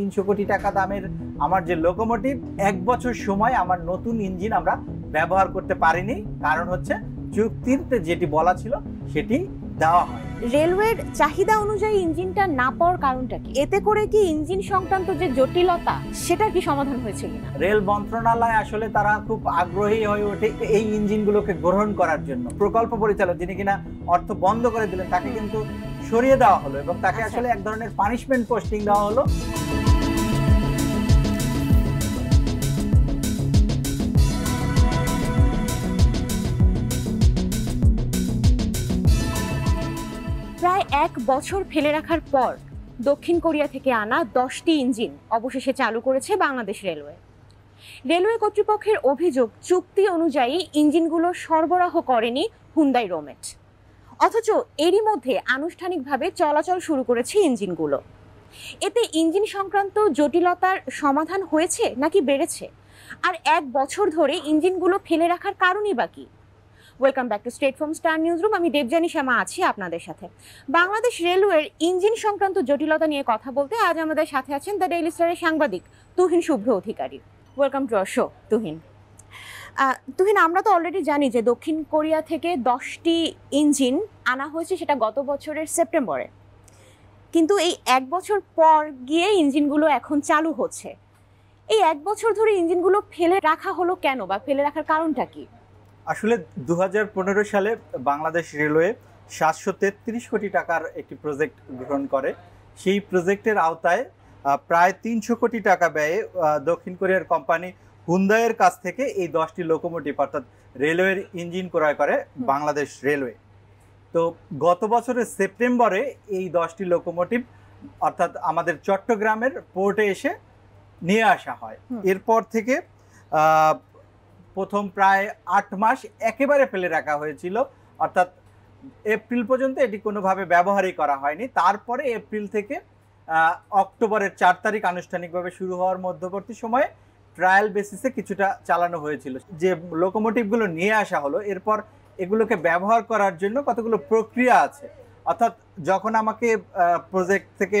তিনশো কোটি টাকা দামের আমার যে লোকোমোটিভ এক বছর সময় আমার নতুন ইঞ্জিন আমরা ব্যবহার করতে পারিনি। কারণ হচ্ছে চুক্তিতে যেটি বলা ছিল সেটি দেওয়া হয়। রেলওয়ের চাহিদা অনুযায়ী ইঞ্জিনটা না পাওয়ার কারণটা কি? এতে করে কি ইঞ্জিন সংক্রান্ত যে জটিলতা সেটার কি সমাধান হয়েছে কিনা? রেল মন্ত্রণালয় আসলে তারা খুব আগ্রহী হয়ে ওঠে এই ইঞ্জিনগুলোকে গ্রহণ করার জন্য। প্রকল্প পরিচালক যিনি কিনা অর্থ বন্ধ করে দিলেন তাকে কিন্তু সরিয়ে দেওয়া হলো এবং তাকে আচ্ছা। আসলে এক ধরনের পানিশমেন্ট পোস্টিং দেওয়া হলো। এক বছর ফেলে রাখার পর দক্ষিণ কোরিয়া থেকে আনা দশটি ইঞ্জিন অবশেষে চালু করেছে বাংলাদেশ রেলওয়ে। রেলওয়ে কর্তৃপক্ষের অভিযোগ, চুক্তি অনুযায়ী ইঞ্জিনগুলো সরবরাহ করেনি হুন্দাই রোমেট। অথচ এরই মধ্যে আনুষ্ঠানিকভাবে চলাচল শুরু করেছে ইঞ্জিনগুলো। এতে ইঞ্জিন সংক্রান্ত জটিলতার সমাধান হয়েছে নাকি বেড়েছে? আর এক বছর ধরে ইঞ্জিনগুলো ফেলে রাখার কারণই বা কি? Welcome back to straight from star news room আমি দেবজানি শ্যামা আছি আপনাদের সাথে। বাংলাদেশ রেলওয়ের ইঞ্জিন সংক্রান্ত জটিলতা নিয়ে কথা বলতে আজ আমাদের সাথে আছেন দ্য ডেইলি স্টারের সাংবাদিক Tuhin Shubhra Adhikari. Welcome to show Tuhin. Tuhin, আমরা তো অলরেডি জানি যে দক্ষিণ কোরিয়া থেকে দশটি ইঞ্জিন আনা হয়েছে সেটা গত বছরের সেপ্টেম্বরে। কিন্তু এই এক বছর পর গিয়ে ইঞ্জিনগুলো এখন চালু হচ্ছে। এই এক বছর ধরে ইঞ্জিনগুলো ফেলে রাখা হলো কেন বা ফেলে রাখার কারণটা কি? আসলে দু হাজার পনেরো সালে বাংলাদেশ রেলওয়ে সাতশো তেত্রিশ কোটি টাকার একটি প্রজেক্ট গ্রহণ করে। সেই প্রজেক্টের আওতায় প্রায় তিনশো কোটি টাকা ব্যয়ে দক্ষিণ কোরিয়ার কোম্পানি হুন্দাইয়ের কাছ থেকে এই দশটি লোকোমোটিভ অর্থাৎ রেলওয়ের ইঞ্জিন ক্রয় করে বাংলাদেশ রেলওয়ে। তো গত বছরের সেপ্টেম্বরে এই দশটি লোকোমোটিভ অর্থাৎ আমাদের চট্টগ্রামের পোর্টে এসে নিয়ে আসা হয়। এরপর থেকে প্রথম প্রায় আট মাস একেবারে ফেলে রাখা হয়েছিল। অর্থাৎ এপ্রিল পর্যন্ত এটি কোনোভাবে ব্যবহারই করা হয়নি। তারপরে এপ্রিল থেকে অক্টোবরের চার তারিখ আনুষ্ঠানিকভাবে শুরু হওয়ার মধ্যবর্তী সময়ে ট্রায়াল বেসিসে কিছুটা চালানো হয়েছিল। যে লোকোমোটিভগুলো নিয়ে আসা হলো, এরপর এগুলোকে ব্যবহার করার জন্য কতগুলো প্রক্রিয়া আছে। অর্থাৎ যখন আমাকে প্রজেক্ট থেকে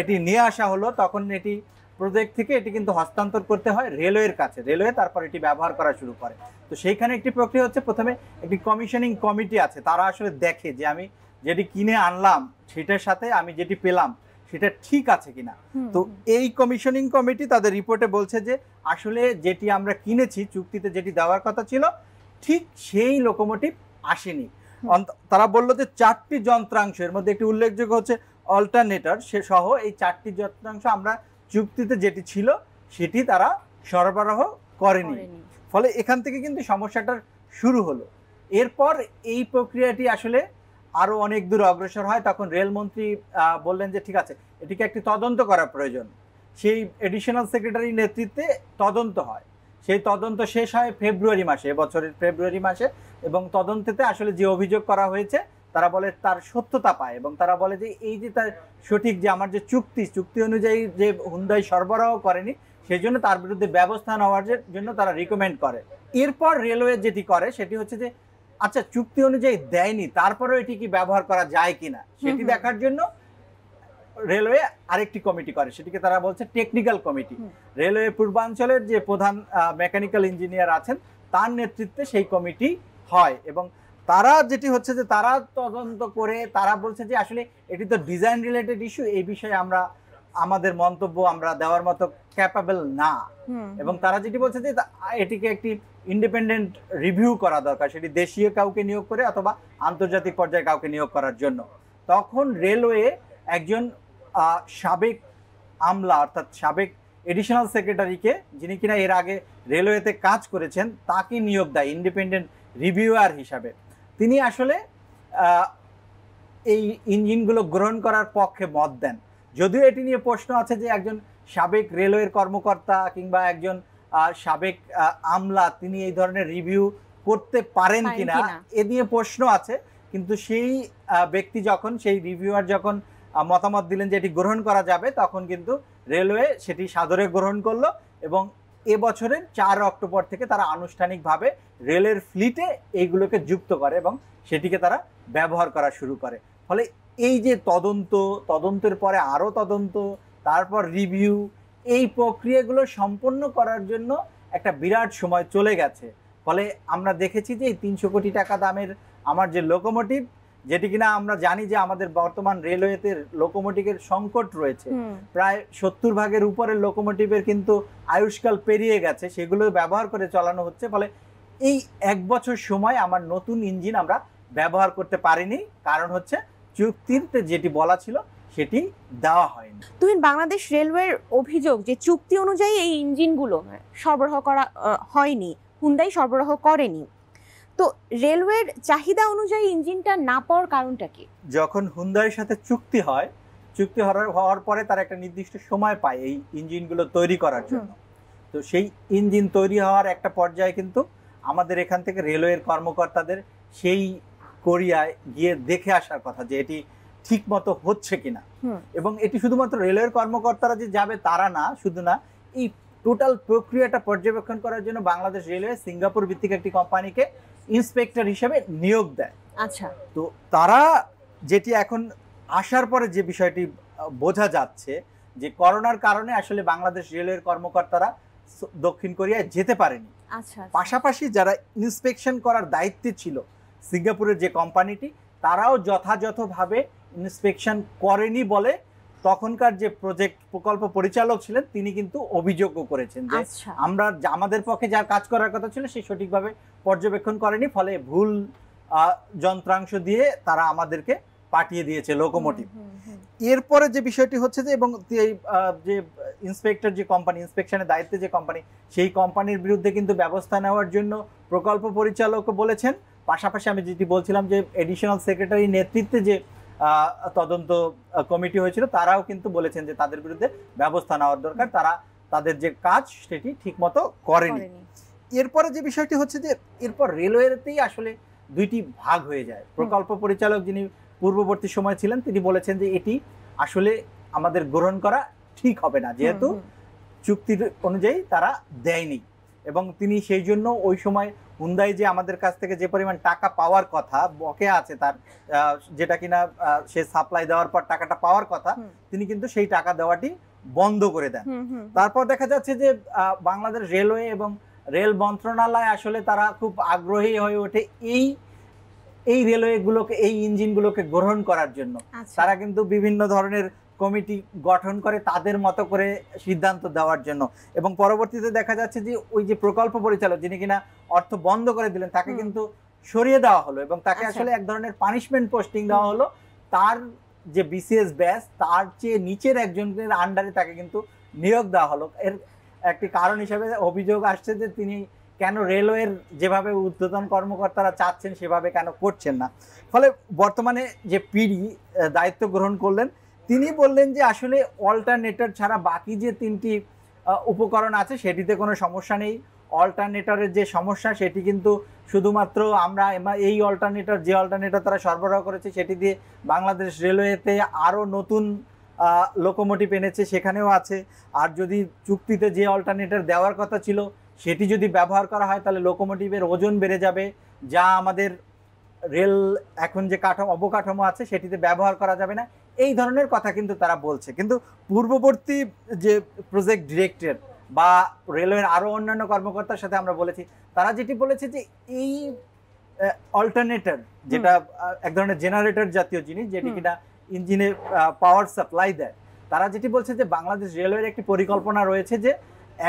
এটি নিয়ে আসা হলো, তখন এটি প্রজেক্ট থেকে এটি কিন্তু হস্তান্তর করতে হয় রেলওয়ের কাছে। রেলওয়ে তারপর এটি ব্যবহার করা শুরু করে। তো সেইখানে একটি প্রক্রিয়া হচ্ছে প্রথমে একটি কমিশনিং কমিটি আছে। তারা আসলে দেখে যে আমি যেটি কিনে আনলাম সেটার সাথে আমি যেটি পেলাম সেটা ঠিক আছে কিনা। তো এই কমিশনিং কমিটি তাদের রিপোর্টে বলছে যে আসলে যেটি আমরা কিনেছি চুক্তিতে যেটি দেওয়ার কথা ছিল ঠিক সেই লোকোমোটিভ আসেনি। তারা বলল যে চারটি যন্ত্রাংশ এর মধ্যে একটি উল্লেখযোগ্য হচ্ছে অল্টারনেটর সে সহ এই চারটি যন্ত্রাংশ আমরা চুক্তিতে যেটি ছিল সেটি তারা সরবরাহ করেনি। ফলে এখান থেকে কিন্তু সমস্যাটার শুরু হলো। এরপর এই প্রক্রিয়াটি আসলে আরও অনেক দূর অগ্রসর হয়। তখন রেলমন্ত্রী বললেন যে ঠিক আছে এটিকে একটি তদন্ত করা প্রয়োজন। সেই এডিশনাল সেক্রেটারি নেতৃত্বে তদন্ত হয়। সেই তদন্ত শেষ হয় ফেব্রুয়ারি মাসে বছরের ফেব্রুয়ারি মাসে এবং তদন্তেতে আসলে যে অভিযোগ করা হয়েছে তারা বলে তার সত্যতা পায় এবং তারা বলে যে এই যে তার সঠিক যে আমার যে চুক্তি চুক্তি অনুযায়ী যে হুন্দাই সরবরাহ করেনি সেই জন্য তার বিরুদ্ধে ব্যবস্থা নেওয়ার জন্য তারা রিকমেন্ড করে। এরপর রেলওয়ে যেটি করে সেটি হচ্ছে যে আচ্ছা চুক্তি অনুযায়ী দেয়নি তারপরেও এটি কি ব্যবহার করা যায় কিনা? সেটি দেখার জন্য রেলওয়ে আরেকটি কমিটি করে সেটিকে তারা বলছে টেকনিক্যাল কমিটি রেলওয়ে পূর্বাঞ্চলের যে প্রধান মেকানিক্যাল ইঞ্জিনিয়ার আছেন তার নেতৃত্বে সেই কমিটি হয় এবং তারা যেটি হচ্ছে যে তারা তদন্ত করে তারা বলছে যে আসলে এটি তো ডিজাইন রিলেটেড ইস্যু এই বিষয়ে আমরা আমাদের মন্তব্য আমরা দেওয়ার মতো ক্যাপাবল না। এবং তারা যেটি বলছে যে এটিকে একটি ইন্ডিপেন্ডেন্ট রিভিউ করা দরকার সেটি দেশীয় কাউকে নিয়োগ করে অথবা আন্তর্জাতিক পর্যায়ে কাউকে নিয়োগ করার জন্য। তখন রেলওয়ে একজন সাবেক আমলা অর্থাৎ সাবেক এডিশনাল সেক্রেটারিকে যিনি কিনা এর আগে রেলওয়েতে কাজ করেছেন তাকে নিয়োগ দেয় ইন্ডিপেন্ডেন্ট রিভিউয়ার হিসাবে। তিনি আসলে এই ইঞ্জিনগুলো গ্রহণ করার পক্ষে মত দেন যদিও এটি নিয়ে প্রশ্ন আছে যে একজন সাবেক রেলওয়ের কর্মকর্তা কিংবা একজন সাবেক আমলা তিনি এই ধরনের রিভিউ করতে পারেন কিনা। এ নিয়ে প্রশ্ন আছে কিন্তু সেই ব্যক্তি যখন সেই রিভিউয়ার যখন মতামত দিলেন যে এটি গ্রহণ করা যাবে তখন কিন্তু রেলওয়ে সেটি সাদরে গ্রহণ করল এবং এবছরের চার অক্টোবর থেকে তারা আনুষ্ঠানিকভাবে রেলের ফ্লিটে এইগুলোকে যুক্ত করে এবং সেটিকে তারা ব্যবহার করা শুরু করে। ফলে এই যে তদন্ত, তদন্তের পরে আরও তদন্ত, তারপর রিভিউ, এই প্রক্রিয়াগুলো সম্পন্ন করার জন্য একটা বিরাট সময় চলে গেছে। ফলে আমরা দেখেছি যে এই তিনশো কোটি টাকা দামের আমার যে লোকোমোটিভ যেটি কিনা আমরা জানি যে আমাদের বর্তমান রেলওয়েতে লোকোমোটিভের সংকট রয়েছে। প্রায় সত্তর ভাগের উপরের লোকোমোটিভের কিন্তু আয়ুষ্কাল পেরিয়ে গেছে সেগুলো ব্যবহার করে চালানো হচ্ছে ফলে এই এক বছর সময় আমার নতুন ইঞ্জিন আমরা ব্যবহার করতে পারিনি। কারণ হচ্ছে চুক্তিতে যেটি বলা ছিল সেটি দেওয়া হয়নি। তুহিন বাংলাদেশ রেলওয়ের অভিযোগ যে চুক্তি অনুযায়ী এই ইঞ্জিনগুলো সরবরাহ করা হয়নি হুন্দাই সরবরাহ করেনি। তো রেলওয়ের চাহিদা অনুযায়ী ইঞ্জিনটা না পাওয়ার কারণটা কি? যখন হুন্দাইয়ের সাথে চুক্তি হয় চুক্তি হওয়ার পরে তারা একটা নির্দিষ্ট সময় পায় এই ইঞ্জিনগুলো তৈরি করার জন্য। তো সেই ইঞ্জিন তৈরি হওয়ার একটা পর্যায়ে কিন্তু আমাদের এখান থেকে রেলওয়ের কর্মকর্তাদের সেই কোরিয়ায় গিয়ে দেখে আসার কথা যে এটি ঠিক মতো হচ্ছে কিনা। এবং এটি শুধুমাত্র রেলওয়ের কর্মকর্তারা যে যাবে তারা না শুধু না এই টোটাল প্রক্রিয়াটা পর্যবেক্ষণ করার জন্য বাংলাদেশ রেলওয়ে সিঙ্গাপুর ভিত্তিক একটি কোম্পানিকে ইন্সপেক্টর হিসেবে নিয়োগ দেয়। আচ্ছা। তো তারা যেটি এখন আসার পরে যে বিষয়টি বোঝা যাচ্ছে যে করোনার কারণে আসলে বাংলাদেশ রেলওয়ের কর্মকর্তারা দক্ষিণ কোরিয়ায় যেতে পারেনি। আচ্ছা। পাশাপাশি যারা ইন্সপেকশন করার দায়িত্বে ছিল সিঙ্গাপুরের যে কোম্পানিটি তারাও যথাযথভাবে ইন্সপেকশন করেনি বলে তখনকার যে প্রজেক্ট প্রকল্প পরিচালক ছিলেন তিনি কিন্তু অভিযোগও করেছেন যে আচ্ছা। আমরা আমাদের পক্ষে যা কাজ করার কথা ছিল সে সঠিকভাবে পর্যবেক্ষণ করেনি ফলে ভুল যন্ত্রাংশ দিয়ে তারা আমাদেরকে পাঠিয়ে দিয়েছে লোকোমোটিভ। এরপরে যে বিষয়টি হচ্ছে যে এবং যে ইন্সপেক্টর যে কোম্পানি ইন্সপেকশনের দায়িত্বে যে কোম্পানি সেই কোম্পানির বিরুদ্ধে কিন্তু ব্যবস্থা নেওয়ার জন্য প্রকল্প পরিচালকও বলেছেন। পাশাপাশি আমি যেটি বলছিলাম যে এডিশনাল সেক্রেটারি নেতৃত্বে যে তদন্ত কমিটি হয়েছিল তারাও কিন্তু বলেছেন যে তাদের বিরুদ্ধে ব্যবস্থা নেওয়ার দরকার। তারা তাদের যে কাজ সেটি ঠিকমতো করেনি। করেনি। এরপরে যে বিষয়টি হচ্ছে যে এরপর রেলওয়েতেই আসলে দুইটি ভাগ হয়ে যায়। প্রকল্প পরিচালক যিনি পূর্ববর্তী সময় ছিলেন তিনি বলেছেন যে এটি আসলে আমাদের গ্রহণ করা ঠিক হবে না। যেহেতু। চুক্তির অনুযায়ী তারা দেয়নি। এবং তিনি সেই জন্য ওই সময় হুন্দাই যে আমাদের কাছ থেকে যে পরিমাণ টাকা পাওয়ার কথা বকেয়া আছে তার যেটা কিনা সে সাপ্লাই দেওয়ার পর টাকাটা পাওয়ার কথা তিনি কিন্তু সেই টাকা দেওয়াটি বন্ধ করে দেন। তারপর দেখা যাচ্ছে যে বাংলাদেশ রেলওয়ে এবং রেল মন্ত্রণালয় আসলে তারা খুব আগ্রহী হয়ে ওঠে এই এই রেলওয়েগুলোকে এই ইঞ্জিনগুলোকে গ্রহণ করার জন্য। আচ্ছা। তারা কিন্তু বিভিন্ন ধরনের কমিটি গঠন করে তাদের মতো করে সিদ্ধান্ত দেওয়ার জন্য। এবং পরবর্তীতে দেখা যাচ্ছে যে ওই যে প্রকল্প পরিচালক যিনি কিনা অর্থ বন্ধ করে দিলেন তাকে কিন্তু সরিয়ে দেওয়া হলো এবং তাকে আচ্ছা। আসলে এক ধরনের পানিশমেন্ট পোস্টিং দেওয়া হলো। তার যে বিসিএস ব্যাস তার চেয়ে নিচের একজনের আন্ডারে তাকে কিন্তু নিয়োগ দেওয়া হলো। এর একটি কারণ হিসেবে অভিযোগ আসছে যে তিনি কেন রেলওয়ের যেভাবে উদ্বোধন কর্মকর্তারা চাচ্ছেন সেভাবে কেন করছেন না। ফলে বর্তমানে যে পিডি দায়িত্ব গ্রহণ করলেন তিনি বললেন যে আসলে অল্টারনেটর ছাড়া বাকি যে তিনটি উপকরণ আছে সেটিতে কোনো সমস্যা নেই। অল্টারনেটরের যে সমস্যা সেটি কিন্তু শুধুমাত্র আমরা এই অল্টারনেটর যে অল্টারনেটর তারা সরবরাহ করেছে সেটি দিয়ে বাংলাদেশ রেলওয়েতে আরও নতুন লোকোমোটিভ এনেছে সেখানেও আছে। আর যদি চুক্তিতে যে অল্টারনেটর দেওয়ার কথা ছিল সেটি যদি ব্যবহার করা হয় তাহলে লোকোমোটিভের ওজন বেড়ে যাবে। যা আমাদের রেল এখন যে কাঠামো, অবকাঠামো আছে সেটিতে ব্যবহার করা যাবে না। এই ধরনের কথা কিন্তু তারা বলছে। কিন্তু পূর্ববর্তী যে প্রজেক্ট ডিরেক্টর বা রেলওয়ের আরও অন্যান্য কর্মকর্তার সাথে আমরা বলেছি তারা যেটি বলেছে যে এই অল্টারনেটর যেটা এক ধরনের জেনারেটর জাতীয় জিনিস যেটি কিনা ইঞ্জিনে পাওয়ার সাপ্লাই দেয়। তারা যেটি বলছে যে বাংলাদেশ রেলওয়ের একটি পরিকল্পনা রয়েছে যে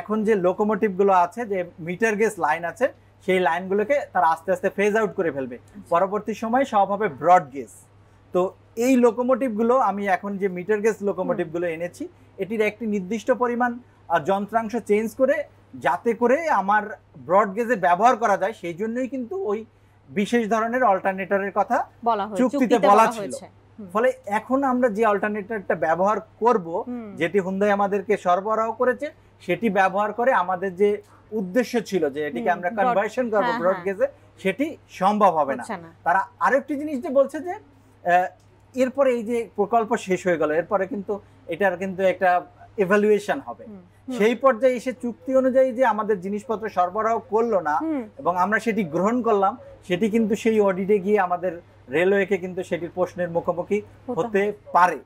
এখন যে লোকোমোটিভগুলো আছে যে মিটার গেজ লাইন আছে সেই লাইনগুলোকে তারা আস্তে আস্তে ফেজ আউট করে ফেলবে। পরবর্তী সময় সব হবে ব্রড গেজ তো এই লোকোমোটিভগুলো আমি এখন যে মিটার গেজ লোকোমোটিভগুলো এনেছি এটির একটি নির্দিষ্ট পরিমাণ যন্ত্রাংশ চেঞ্জ করে যাতে করে আমার ব্রড গেজে ব্যবহার করা যায় সেই জন্যই কিন্তু ওই বিশেষ ধরনের অল্টারনেটরের কথা চুক্তিতে বলা ছিল। ফলে এখন আমরা যে অল্টারনেটরটা ব্যবহার করব যেটি হুন্দাই আমাদেরকে সরবরাহ করেছে সেটি ব্যবহার করে আমাদের যে উদ্দেশ্য ছিল যে এটিকে আমরা কনভার্সন করব ব্রড। গেজে সেটি সম্ভব হবে না। তারা আরেকটি জিনিস যে বলছে যে এরপরে এই যে প্রকল্প শেষ হয়ে গেল এরপরে কিন্তু এটার কিন্তু একটা এভালুয়েশন হবে। সেই পর্যায়ে এসে চুক্তি অনুযায়ী যে আমাদের জিনিসপত্র সরবরাহ করল না এবং আমরা সেটি গ্রহণ করলাম সেটি কিন্তু সেই অডিটে গিয়ে আমাদের রেলওয়েকে কিন্তু সেটির প্রশ্নের মুখোমুখি হতে পারে।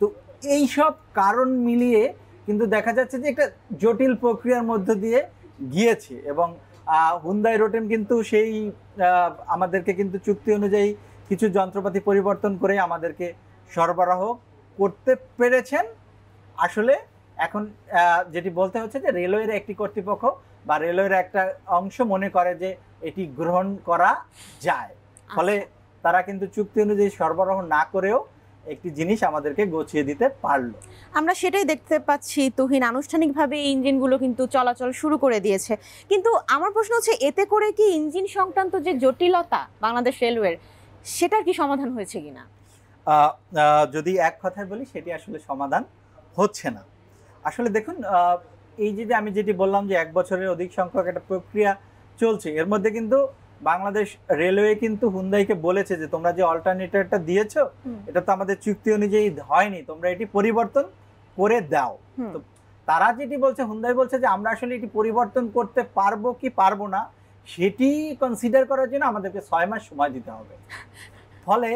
তো এই সব কারণ মিলিয়ে কিন্তু দেখা যাচ্ছে যে একটা জটিল প্রক্রিয়ার মধ্য দিয়ে গিয়েছে এবং হুন্দাই রোটেম কিন্তু সেই আহ, আমাদেরকে কিন্তু চুক্তি অনুযায়ী কিছু যন্ত্রপাতি পরিবর্তন করে আমাদেরকে সরবরাহ করতে পেরেছেন। আসলে এখন যেটি বলতে হচ্ছে যে রেলওয়ের একটি কর্তৃপক্ষ বা রেলওয়ের একটা অংশ মনে করে যে এটি গ্রহণ করা যায়। ফলে তারা কিন্তু চুক্তি অনুযায়ী সরবরাহ না করেও একটি জিনিস আমাদেরকে গছিয়ে দিতে পারল। আমরা সেটাই দেখতে পাচ্ছি তুহিন। আনুষ্ঠানিকভাবে এই ইঞ্জিনগুলো কিন্তু চলাচল শুরু করে দিয়েছে। কিন্তু আমার প্রশ্ন হচ্ছে এতে করে কি ইঞ্জিন সংক্রান্ত যে জটিলতা বাংলাদেশ রেলওয়ের সেটার কি সমাধান হয়েছে কিনা? যদি এক কথায় বলি সেটি আসলে সমাধান হচ্ছে না। আসলে দেখুন এই যে আমি যেটি বললাম যে এক বছরের অধিক সংখ্যক একটা প্রক্রিয়া চলছে এর মধ্যে কিন্তু বাংলাদেশ রেলওয়ে কিন্তু হুন্দাইকে বলেছে যে তোমরা যে অল্টারনেটরটা দিয়েছ। এটা তো আমাদের চুক্তি অনুযায়ী হয়নি তোমরা এটি পরিবর্তন করে দাও। তো তারা যেটি বলছে হুন্দাই বলছে যে আমরা আসলে এটি পরিবর্তন করতে পারব কি পারব না সেটি কনসিডার করার জন্য আমাদেরকে ছয় মাস সময় দিতে হবে। ফলে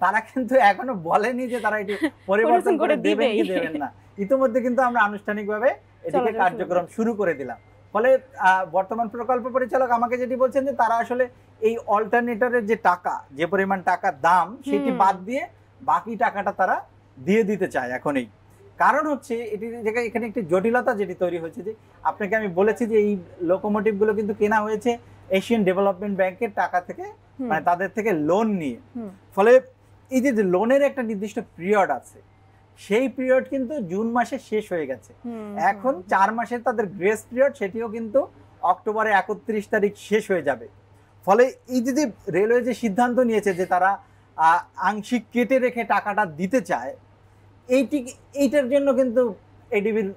তারা কিন্তু এখনও বলেনি যে তারা এটি পরিবর্তন করে দেবেন কি দেবেন না। ইতিমধ্যে কিন্তু আমরা আনুষ্ঠানিকভাবে এটিকে কার্যক্রম শুরু করে দিলাম। ফলে আহ, বর্তমান প্রকল্প পরিচালক আমাকে যেটি বলছেন যে তারা আসলে এই অল্টারনেটরের যে টাকা যে পরিমাণ টাকা দাম সেটি বাদ দিয়ে বাকি টাকাটা তারা দিয়ে দিতে চায় এখনই। কারণ হচ্ছে এটি জায়গায় এখানে একটি জটিলতা যেটি তৈরি হয়েছে যে আপনাকে আমি বলেছি যে এই লোকোমোটিভগুলো কিন্তু কেনা হয়েছে এশিয়ান ডেভেলপমেন্ট ব্যাংকের টাকা থেকে মানে তাদের থেকে লোন নিয়ে। ফলে এই যে লোনের একটা নির্দিষ্ট পিরিয়ড আছে সেই পিরিয়ড কিন্তু জুন মাসে শেষ হয়ে গেছে। এখন চার মাসের তাদের গ্রেস পিরিয়ড সেটিও কিন্তু অক্টোবরে একত্রিশ তারিখ শেষ হয়ে যাবে। ফলে এই যে যে রেলওয়ে যে সিদ্ধান্ত নিয়েছে যে তারা আংশিক কেটে রেখে টাকাটা দিতে চায় এইটি এইটার জন্য কিন্তু এডিবির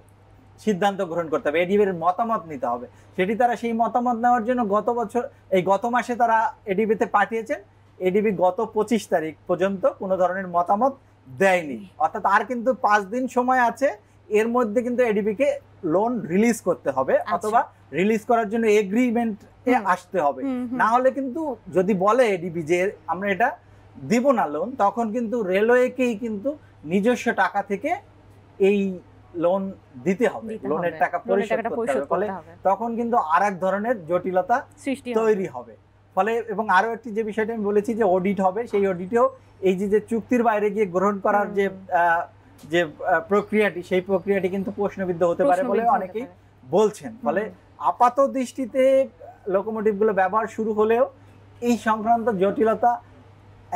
সিদ্ধান্ত গ্রহণ করতে হবে এডিবির মতামত নিতে হবে সেটি তারা সেই মতামত নেওয়ার জন্য গত বছর এই গত মাসে তারা এডিবিতে পাঠিয়েছেন এডিবি গত পঁচিশ তারিখ পর্যন্ত কোনো ধরনের মতামত দেয়নি অর্থাৎ আর কিন্তু পাঁচ দিন সময় আছে এর মধ্যে কিন্তু এডিবিকে লোন রিলিজ করতে হবে আচ্ছা। অথবা রিলিজ করার জন্য এগ্রিমেন্ট এ আসতে হবে। না হলে কিন্তু যদি বলে এডিবি যে আমরা এটা দিব না লোন তখন কিন্তু রেলওয়েকেই কিন্তু নিজস্ব টাকা থেকে এই লোন দিতে হবে। লোনের টাকা পরিশোধ করতে হবে। ফলে তখন কিন্তু আর এক ধরনের জটিলতা সৃষ্টি তৈরি হবে। ফলে এবং আরও একটি যে বিষয়টা আমি বলেছি যে অডিট হবে সেই অডিটেও এই যে যে চুক্তির বাইরে গিয়ে গ্রহণ করার যে যে প্রক্রিয়াটি সেই প্রক্রিয়াটি কিন্তু প্রশ্নবিদ্ধ হতে পারে বলে অনেকেই বলছেন। ফলে আপাত দৃষ্টিতে লোকোমোটিভগুলো ব্যবহার শুরু হলেও এই সংক্রান্ত জটিলতা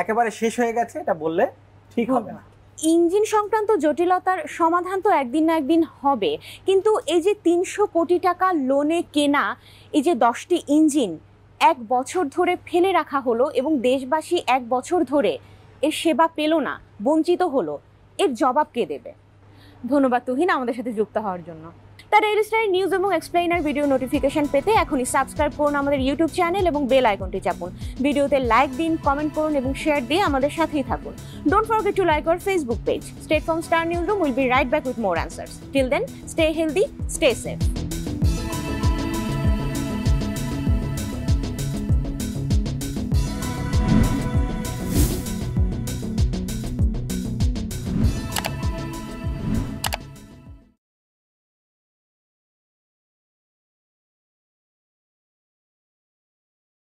একেবারে শেষ হয়ে গেছে এটা বললে ঠিক হবে না। ইঞ্জিন সংক্রান্ত জটিলতার সমাধান তো একদিন না একদিন হবে। কিন্তু এই যে তিনশো কোটি টাকা লোনে কেনা, এই যে দশটি ইঞ্জিন এক বছর ধরে ফেলে রাখা হলো এবং দেশবাসী এক বছর ধরে এর সেবা পেল না, বঞ্চিত হলো, এর জবাব কে দেবে? ধন্যবাদ তুহিন আমাদের সাথে যুক্ত হওয়ার জন্য। তা রেলস্টারের নিউজ এবং এক্সপ্লেইনার ভিডিও নোটিফিকেশন পেতে এখনই সাবস্ক্রাইব করুন আমাদের ইউটিউব চ্যানেল এবং বেল আইকনটি চাপুন। ভিডিওতে লাইক দিন কমেন্ট করুন এবং শেয়ার দিয়ে আমাদের সাথেই থাকুন। Don't forget to like our Facebook page straight from star news room will be right back with more answers till then stay healthy stay safe